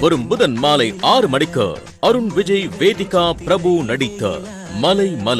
வரும் புதன் மாலை ஆறு மணிக்கு அருண் விஜய் வேதிகா பிரபு நடித்த மலை மலை.